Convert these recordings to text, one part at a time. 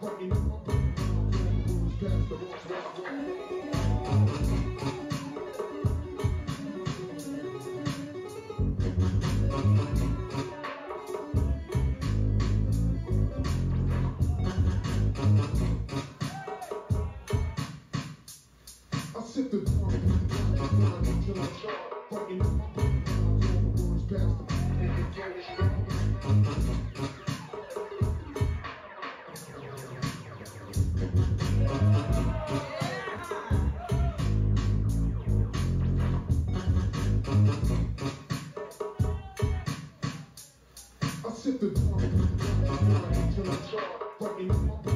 Working up on the ground, playing fools past the wall. Sit the door until I start fucking up my brain. I'll call the door sit the door until I start fucking up my.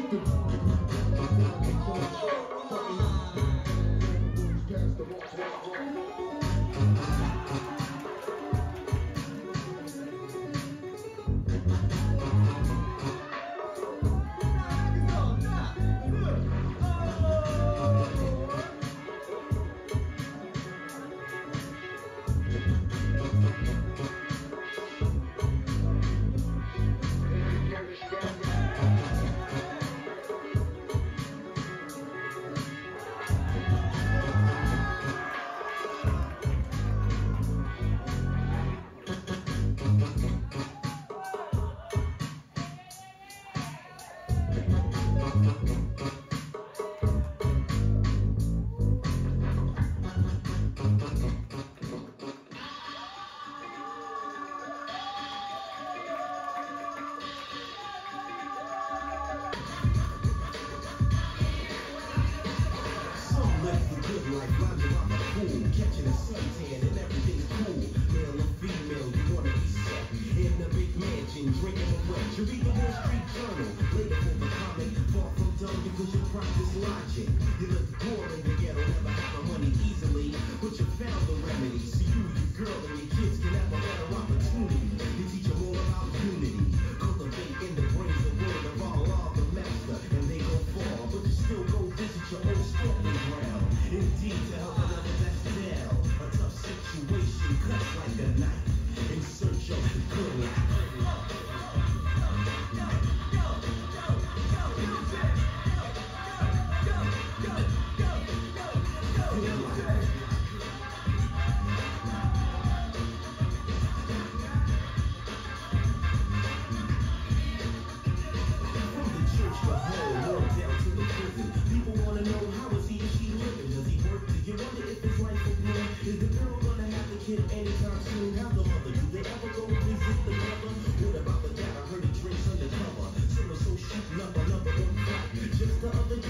should do. blinded by the cool, catching a suntan and everything's cool. Male or female, you wanna be set in the big mansion, drinking a wet. You read the Wall Street Journal, later for the comment, far from dumb because you practice logic. In another A tough situation cuts like a knife In search of the good life. like the blue. Is the girl gonna have the kid anytime soon? How the mother? Do they ever go visit the mother? What about the dad? I heard he drinks undercover. Still so chic, number, number, one. Just the other day.